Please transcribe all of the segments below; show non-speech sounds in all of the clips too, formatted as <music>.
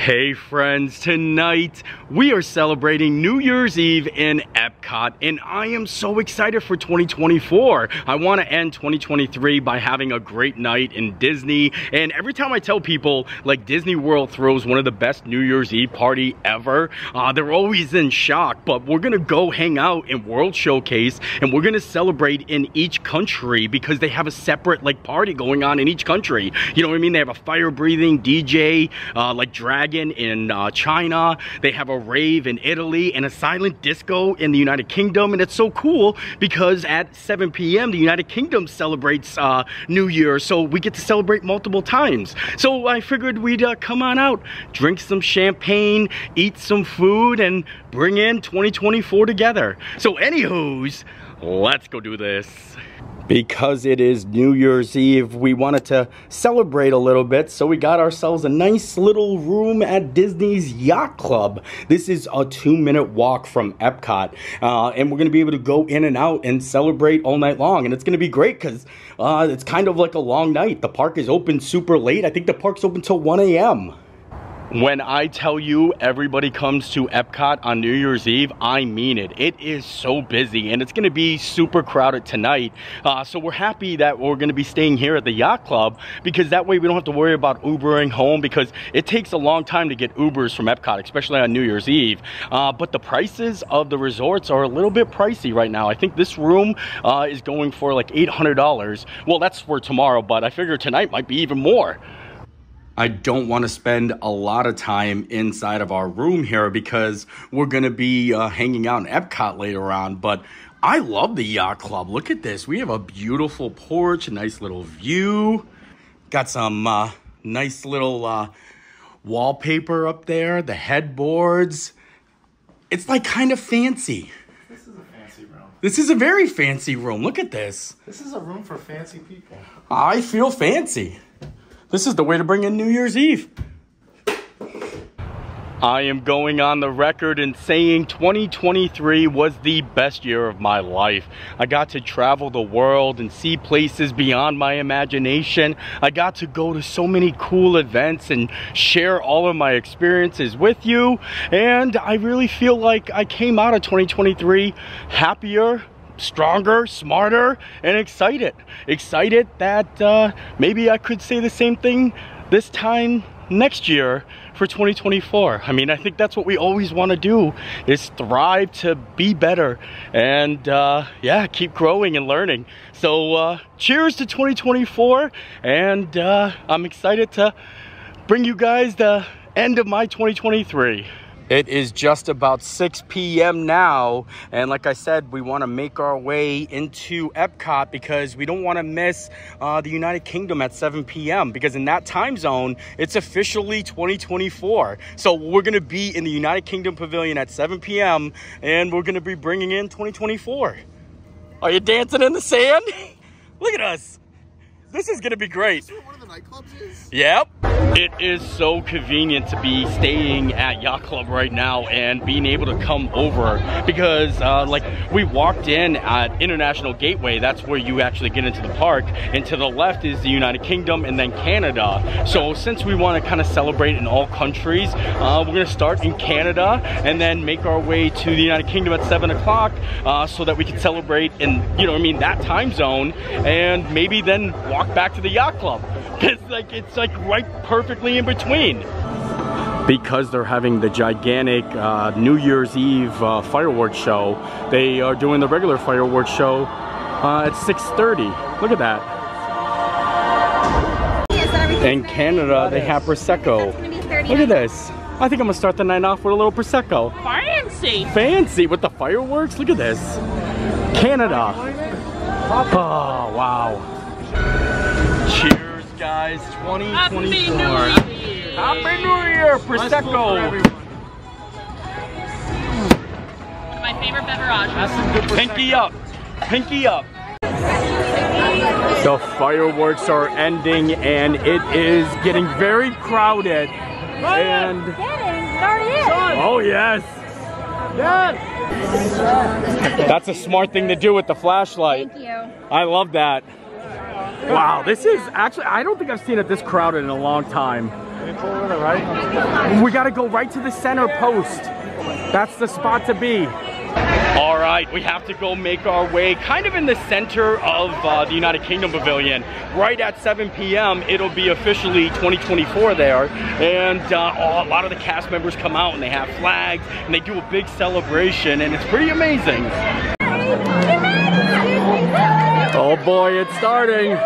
Hey friends, tonight we are celebrating New Year's Eve in Epcot and I am so excited for 2024. I want to end 2023 by having a great night in Disney and every time I tell people like Disney World throws one of the best New Year's Eve party ever, uh, they're always in shock but we're gonna go hang out in World Showcase and we're gonna celebrate in each country because they have a separate like party going on in each country. You know what I mean? They have a fire breathing DJ uh, like Dragon Dragon in uh, China. They have a rave in Italy and a silent disco in the United Kingdom. And it's so cool because at 7 p.m. the United Kingdom celebrates uh, New Year. So we get to celebrate multiple times. So I figured we'd uh, come on out, drink some champagne, eat some food, and bring in 2024 together. So anywho's, let's go do this because it is New Year's Eve, we wanted to celebrate a little bit. So we got ourselves a nice little room at Disney's Yacht Club. This is a two minute walk from Epcot. Uh, and we're going to be able to go in and out and celebrate all night long. And it's going to be great because uh, it's kind of like a long night. The park is open super late. I think the park's open till 1 a.m. When I tell you everybody comes to Epcot on New Year's Eve, I mean it. It is so busy and it's gonna be super crowded tonight. Uh, so we're happy that we're gonna be staying here at the Yacht Club because that way we don't have to worry about Ubering home because it takes a long time to get Ubers from Epcot, especially on New Year's Eve. Uh, but the prices of the resorts are a little bit pricey right now. I think this room uh, is going for like $800. Well, that's for tomorrow, but I figure tonight might be even more. I don't want to spend a lot of time inside of our room here because we're going to be uh, hanging out in Epcot later on. But I love the Yacht Club. Look at this. We have a beautiful porch, a nice little view. Got some uh, nice little uh, wallpaper up there, the headboards. It's like kind of fancy. This is a fancy room. This is a very fancy room. Look at this. This is a room for fancy people. I feel fancy. This is the way to bring in New Year's Eve. I am going on the record and saying 2023 was the best year of my life. I got to travel the world and see places beyond my imagination. I got to go to so many cool events and share all of my experiences with you. And I really feel like I came out of 2023 happier, stronger, smarter, and excited. Excited that uh, maybe I could say the same thing this time next year for 2024. I mean, I think that's what we always want to do is thrive to be better and uh, yeah, keep growing and learning. So uh, cheers to 2024 and uh, I'm excited to bring you guys the end of my 2023. It is just about 6 p.m. now. And like I said, we want to make our way into Epcot because we don't want to miss uh, the United Kingdom at 7 p.m. Because in that time zone, it's officially 2024. So we're going to be in the United Kingdom Pavilion at 7 p.m. and we're going to be bringing in 2024. Are you dancing in the sand? <laughs> Look at us. This is going to be great nightclubs is? Yep. It is so convenient to be staying at Yacht Club right now and being able to come over because uh, like we walked in at International Gateway, that's where you actually get into the park. And to the left is the United Kingdom and then Canada. So since we want to kind of celebrate in all countries, uh, we're going to start in Canada and then make our way to the United Kingdom at 7 o'clock uh, so that we can celebrate in, you know I mean, that time zone and maybe then walk back to the Yacht Club. <laughs> It's like it's like right perfectly in between. Because they're having the gigantic uh, New Year's Eve uh, fireworks show, they are doing the regular fireworks show uh, at 6.30. Look at that. In Canada, they have Prosecco. Look at this. I think I'm gonna start the night off with a little Prosecco. Fancy. Fancy with the fireworks. Look at this. Canada. Oh, wow guys. 2024. Happy New Year! Happy New Year! Prosecco! My favorite beverage. Pinky up! Pinky up! The fireworks are ending and it is getting very crowded. And oh yes. Yes. That's a smart thing to do with the flashlight. Thank you. I love that. Wow, this is actually, I don't think I've seen it this crowded in a long time. We gotta go right to the center post. That's the spot to be. All right, we have to go make our way kind of in the center of uh, the United Kingdom Pavilion. Right at 7 p.m., it'll be officially 2024 there. And uh, oh, a lot of the cast members come out and they have flags and they do a big celebration and it's pretty amazing. Oh boy, it's starting.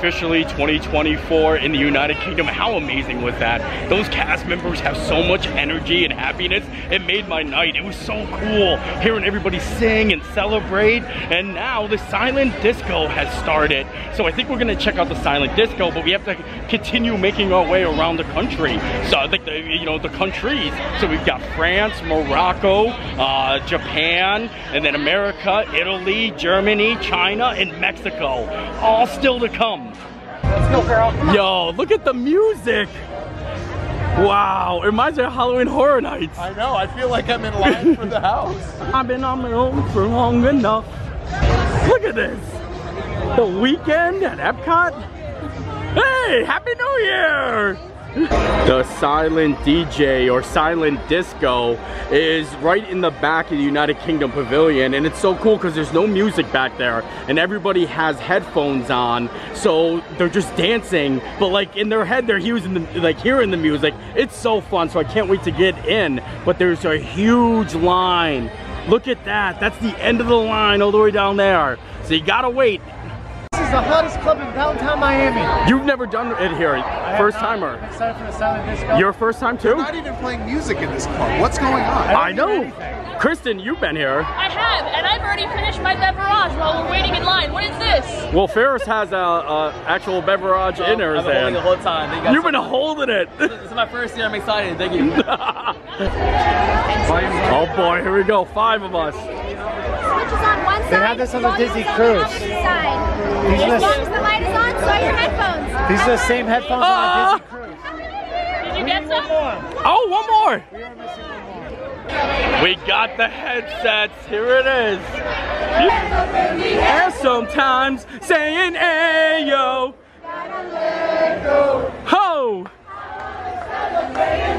Officially 2024 in the United Kingdom. How amazing was that? Those cast members have so much energy and happiness. It made my night. It was so cool hearing everybody sing and celebrate. And now the silent disco has started. So I think we're gonna check out the silent disco, but we have to continue making our way around the country. So like the you know the countries. So we've got France, Morocco, uh, Japan, and then America, Italy, Germany, China, and Mexico. All still to come. Let's go, girl. Yo, look at the music. Wow, it reminds me of Halloween Horror Nights. I know. I feel like I'm in line for the house. <laughs> I've been on my own for long enough. Look at this. The Weeknd at Epcot. Hey, Happy New Year! The silent DJ or silent disco is right in the back of the United Kingdom Pavilion and it's so cool because there's no music back there and everybody has headphones on so they're just dancing but like in their head they're using the like hearing the music. It's so fun so I can't wait to get in but there's a huge line. Look at that. That's the end of the line all the way down there. So you gotta wait is the hottest club in downtown Miami. you've never done it here I first not- timer I'm excited for the silent disco. your first time too Not even playing music in this club. What's going on? I know. Kristen you've been here I have, and I've already finished my beverage while we're waiting in line. What is this? Well, Ferris has a, a actual beverage in her I've been holding the whole time. You you've been much. holding it. This is my first year. I'm excited. Thank you. <laughs> oh boy, here we go. Five of us. Switch is on one side. They have this on the volume Disney Cruise. The. These are As long as the, the light is on, so are your headphones. these are the same headphones Ah! on Disney <laughs> Cruise. Did you get some? Oh, one more. We are one more. We got the headsets. Here it is. And sometimes saying ayo. Ho.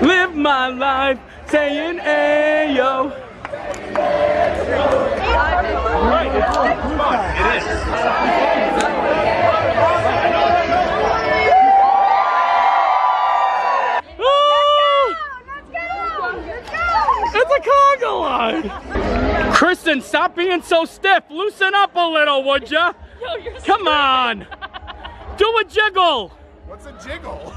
Live my life saying ayo. Woo! It's a conga line. Kristen, stop being so stiff. Loosen up a little, would ya? <laughs> Yo, you're so Come on. Do a jiggle. What's a jiggle?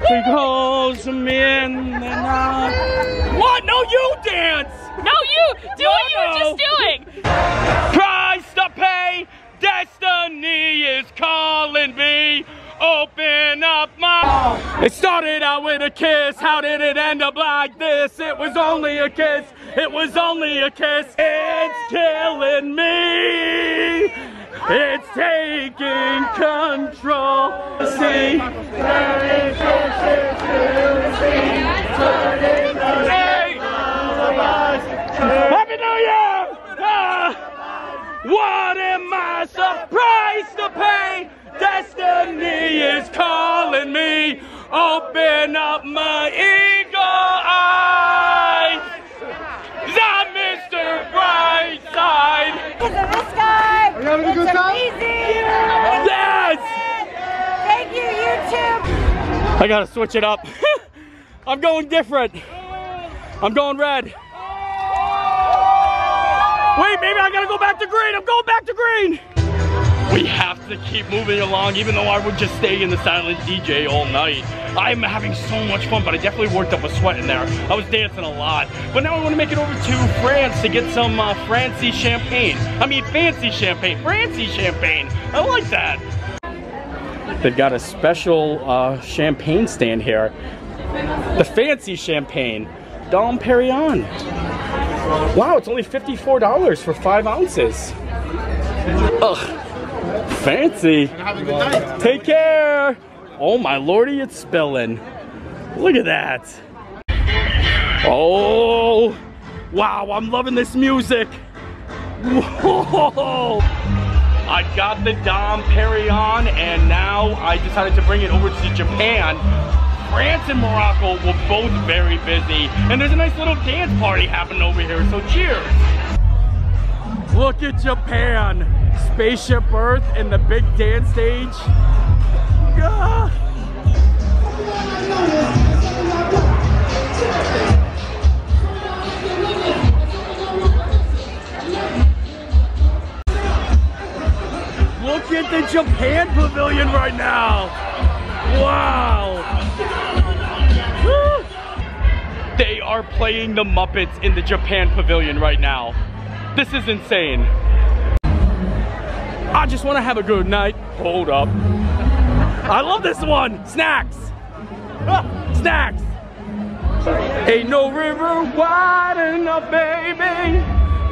Because me in the night. What? No, you dance. No, you do what you were just doing. Price to pay. Destiny is calling me. Open up my. It started out with a kiss. How did it end up like this? It was only a kiss. It was only a kiss. It's killing me. It's taking control. See. Hey! Happy New Year! Ah! what am I surprised to pay? destiny is calling me. Open up my eagle eyes. I'm Mr. Brightside. It's a good time. Are you having a good time? Yeah. Yes. Thank you, YouTube. I gotta switch it up. <laughs> I'm going different. I'm going red. Wait, maybe I gotta go back to green. I'm going back to green. We have to keep moving along, even though I would just stay in the silent DJ all night. I'm having so much fun, but I definitely worked up a sweat in there. I was dancing a lot. But now I want to make it over to France to get some uh, Francie champagne. I mean, fancy champagne. Francie champagne. I like that. They've got a special uh, champagne stand here. The fancy champagne. Dom Perignon. Wow, it's only $54 for five ounces. Ugh. Fancy. Take care. Oh my lordy, it's spilling. Look at that. Oh, wow, I'm loving this music. Whoa. I got the Dom Perignon and now I decided to bring it over to Japan. France and Morocco were both very busy and there's a nice little dance party happening over here, so cheers. Look at Japan. Spaceship Earth and the big dance stage. Look at the Japan pavilion right now. Wow. They are playing the Muppets in the Japan pavilion right now. This is insane. I just want to have a good night. Hold up. I love this one. Snacks. <laughs> Snacks. Ain't no river wide enough, baby.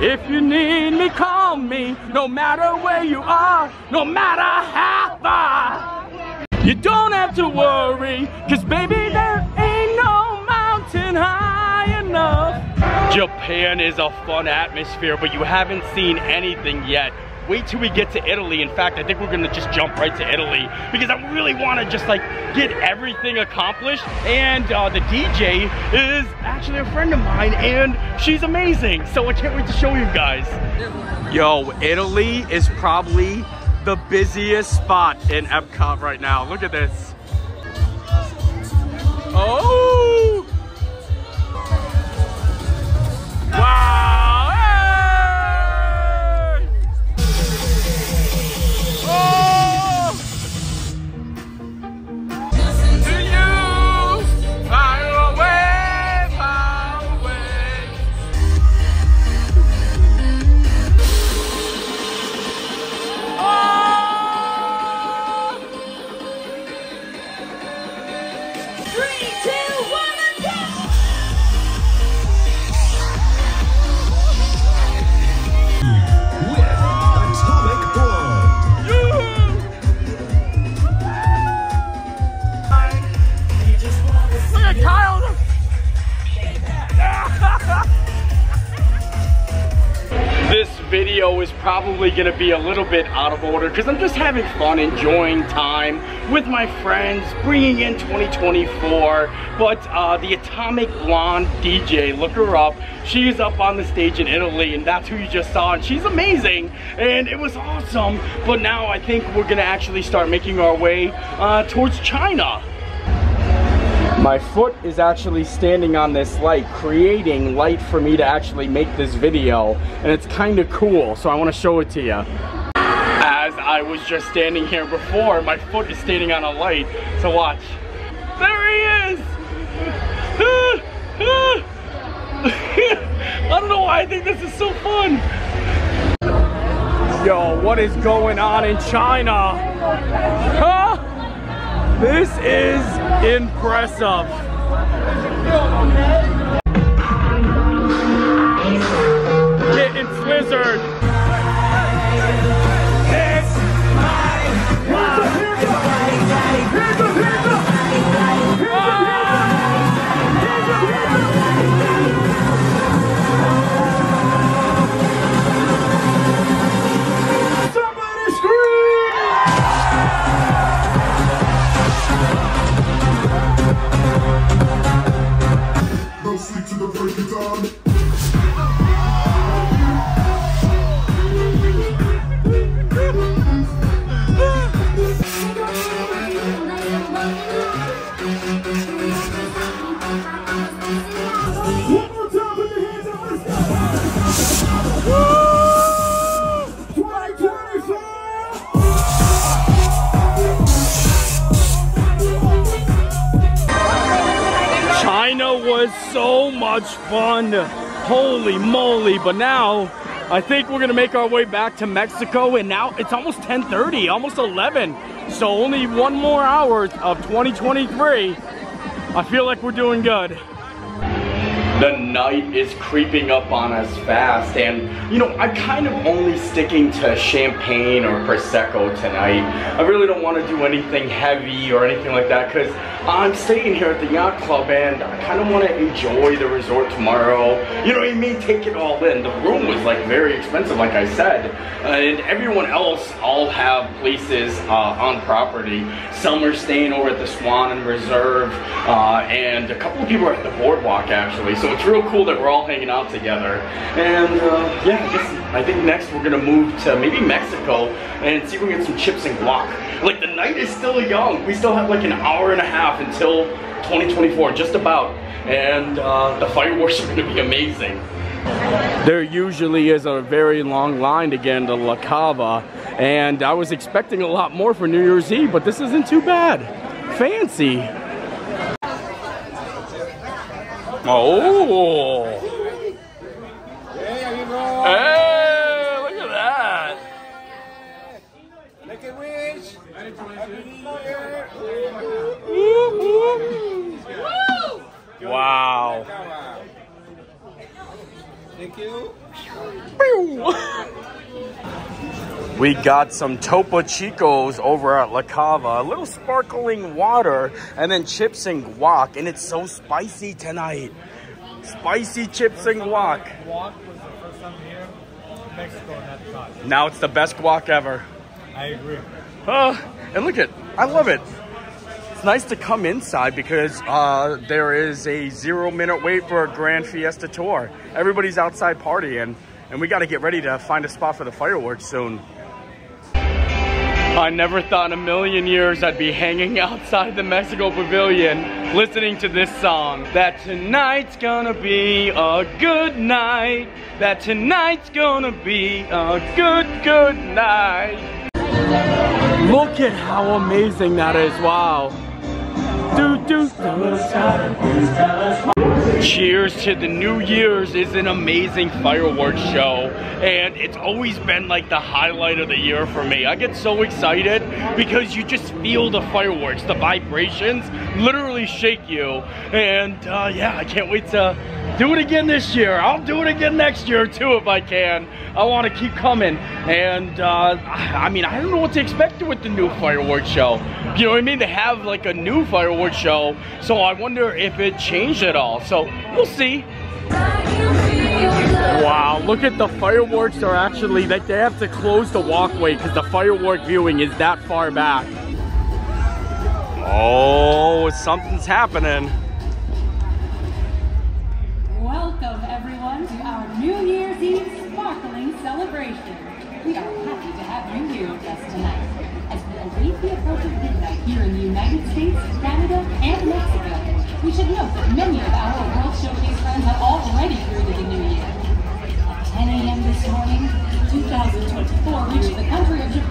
If you need me, call me. No matter where you are, no matter how far. You don't have to worry, cause baby, there ain't no mountain high enough. Japan is a fun atmosphere, but you haven't seen anything yet. Wait till we get to Italy. In fact, I think we're gonna just jump right to Italy because I really wanna just like get everything accomplished. And uh, the DJ is actually a friend of mine and she's amazing. So I can't wait to show you guys. Yo, Italy is probably the busiest spot in Epcot right now. Look at this. Oh! Wow! Probably gonna be a little bit out of order because I'm just having fun, enjoying time with my friends, bringing in 2024. But uh, the Atomic Blonde DJ, look her up. She is up on the stage in Italy, and that's who you just saw, and she's amazing, and it was awesome. But now I think we're gonna actually start making our way uh, towards China. My foot is actually standing on this light, creating light for me to actually make this video, and it's kind of cool, so I want to show it to you. As I was just standing here before, my foot is standing on a light, so watch. There he is! <laughs> I don't know why I think this is so fun. Yo, what is going on in China? Huh? This is impressive. But now, I think we're gonna make our way back to Mexico and now it's almost 10.30, almost 11. So only one more hour of 2023. I feel like we're doing good. The night is creeping up on us fast and you know, I'm kind of only sticking to champagne or Prosecco tonight. I really don't want to do anything heavy or anything like that because I'm staying here at the yacht club and I kind of want to enjoy the resort tomorrow. You know what I mean? Take it all in. The room was like very expensive, like I said. and everyone else all have places uh, on property. Some are staying over at the Swan and Reserve uh, and a couple of people are at the boardwalk actually. So it's real cool that we're all hanging out together. And uh, yeah, I, guess, I think next we're gonna move to maybe Mexico and see if we can get some chips and guac. Like the night is still young. We still have like an hour and a half until 2024, just about. And uh, the fireworks are gonna be amazing. There usually is a very long line again to get into La Cava, and I was expecting a lot more for New Year's Eve, but this isn't too bad. Fancy. Oh. Hey, look at that. Make a wish. Wow. Thank you. <laughs> We got some Topo Chicos over at La Cava, a little sparkling water, and then chips and guac, and it's so spicy tonight. Spicy chips and guac. Guac was the first time here. Mexico, not the. Now it's the best guac ever. I agree. Uh, and look at, I love it. It's nice to come inside because uh, there is a zero minute wait for a Grand Fiesta Tour. Everybody's outside partying, and we got to get ready to find a spot for the fireworks soon. I never thought in a million years I'd be hanging outside the Mexico Pavilion listening to this song. That tonight's gonna be a good night. That tonight's gonna be a good, good night. Look at how amazing that is. Wow. Do, do, Cheers to the New Year's is an amazing fireworks show and it's always been like the highlight of the year for me. I get so excited because you just feel the fireworks, the vibrations literally shake you and uh, yeah, I can't wait to do it again this year. I'll do it again next year too if I can. I want to keep coming and uh, I mean I don't know what to expect with the new fireworks show. You know what I mean? They have like a new fireworks show so I wonder if it changed at all. So we'll see. Wow, look at the fireworks are actually, like they have to close the walkway because the firework viewing is that far back. Oh, something's happening. Welcome, everyone, to our New Year's Eve sparkling celebration. We are happy to have you here with us tonight as we await the approach of midnight here in the United States, Canada, and Mexico. We should note that many of our World Showcase friends have already greeted the new year. At 10 a.m. this morning, 2024 reached the country of Japan,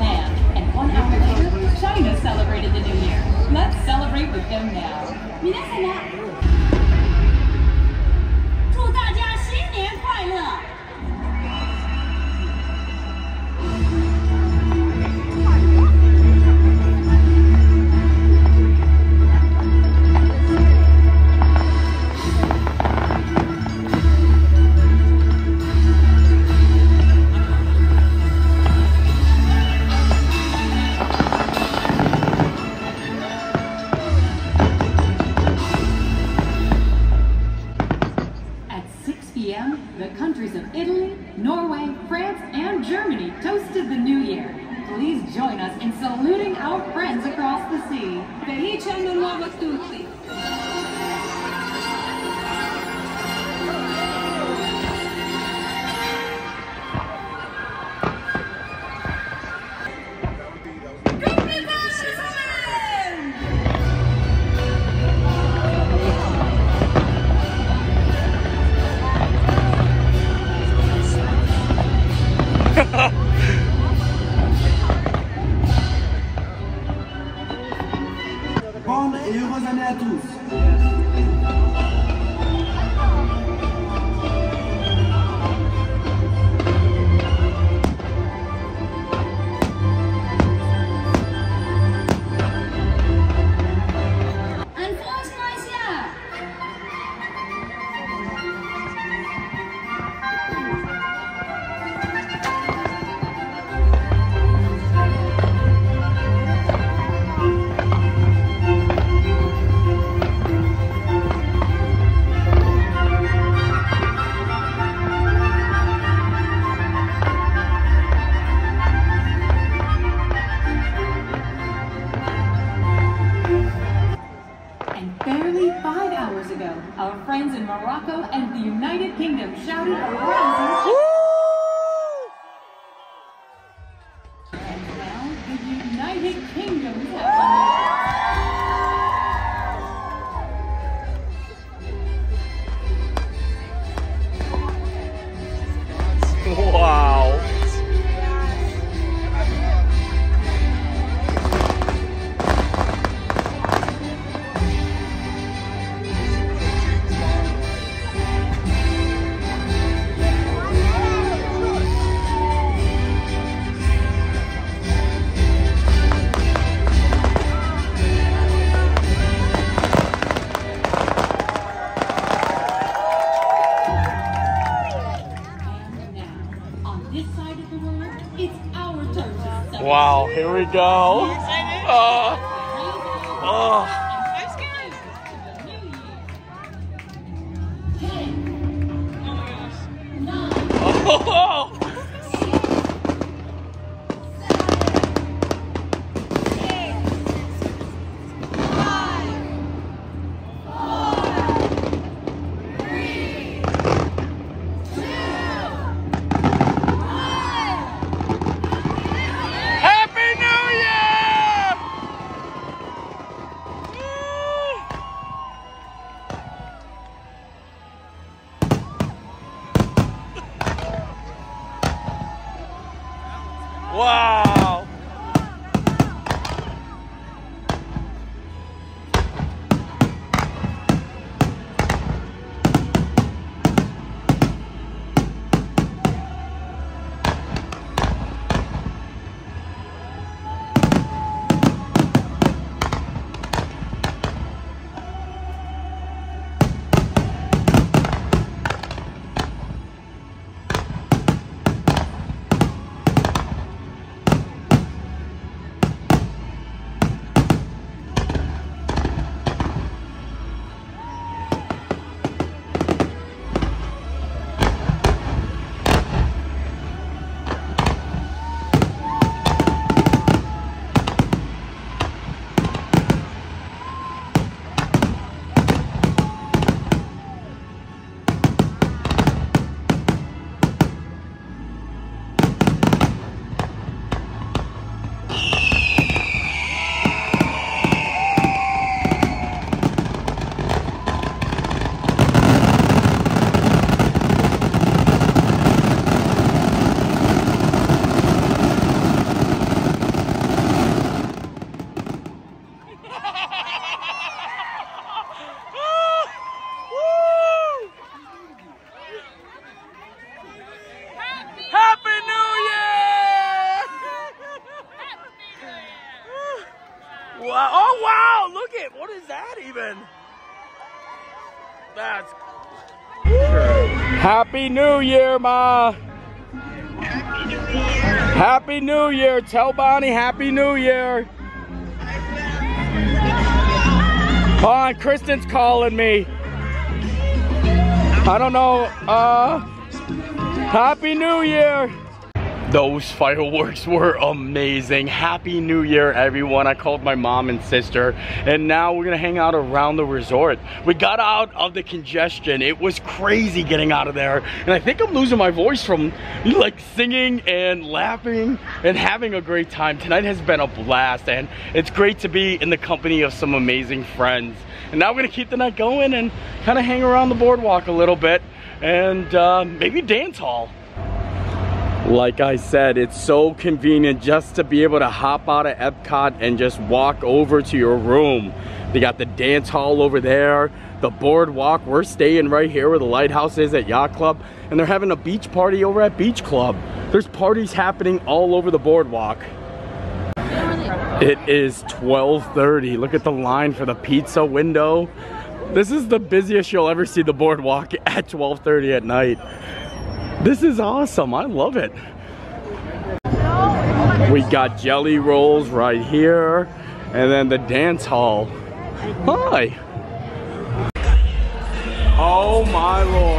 Happy New Year, Ma. Happy New Year. Tell Bonnie Happy New Year. On, Kristen's calling me. I don't know. Uh, Happy New Year. Those fireworks were amazing. Happy New Year, everyone. I called my mom and sister, and now we're gonna hang out around the resort. We got out of the congestion. It was crazy getting out of there, and I think I'm losing my voice from like singing and laughing and having a great time. Tonight has been a blast, and it's great to be in the company of some amazing friends. And now we're gonna keep the night going and kind of hang around the boardwalk a little bit, and uh, maybe dance hall. Like I said, it's so convenient just to be able to hop out of Epcot and just walk over to your room. They got the dance hall over there, the boardwalk. We're staying right here where the lighthouse is at Yacht Club, and they're having a beach party over at Beach Club. There's parties happening all over the boardwalk. It is 12:30. Look at the line for the pizza window. This is the busiest you'll ever see the boardwalk <laughs> at 12:30 at night. This is awesome. I love it. We got Jellyrolls right here, and then the dance hall. Hi. Oh my lord.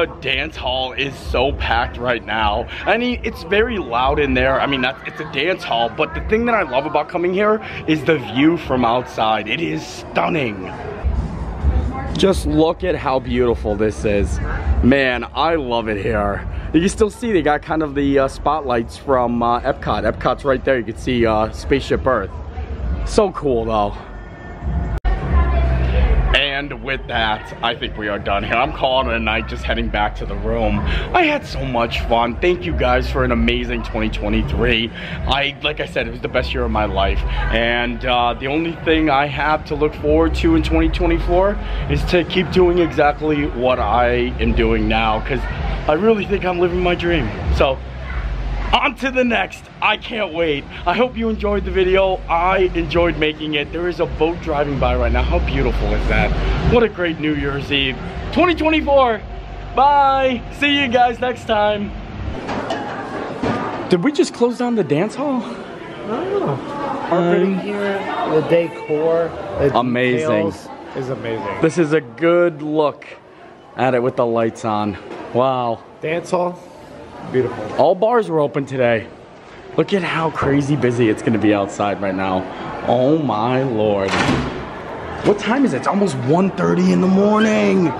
The dance hall is so packed right now. I mean, it's very loud in there. I mean, it's a dance hall, but the thing that I love about coming here is the view from outside. It is stunning. Just look at how beautiful this is. Man, I love it here. You can still see they got kind of the uh, spotlights from uh, Epcot. Epcot's right there. You can see uh, Spaceship Earth. So cool though. With that, I think we are done here. I'm calling it a night, just heading back to the room. I had so much fun. Thank you guys for an amazing 2023. I, like I said, it was the best year of my life. And uh, the only thing I have to look forward to in 2024 is to keep doing exactly what I am doing now. Because I really think I'm living my dream. So on to the next. I can't wait. I hope you enjoyed the video. I enjoyed making it. There is a boat driving by right now. How beautiful is that? What a great New Year's Eve. 2024. Bye. See you guys next time. Did we just close down the dance hall? Carpeting um, here, the decor, the Amazing. is amazing. This is a good look at it with the lights on. Wow. Dance hall, beautiful. All bars were open today. Look at how crazy busy it's gonna be outside right now. Oh my lord. What time is it? It's almost 1.30 in the morning.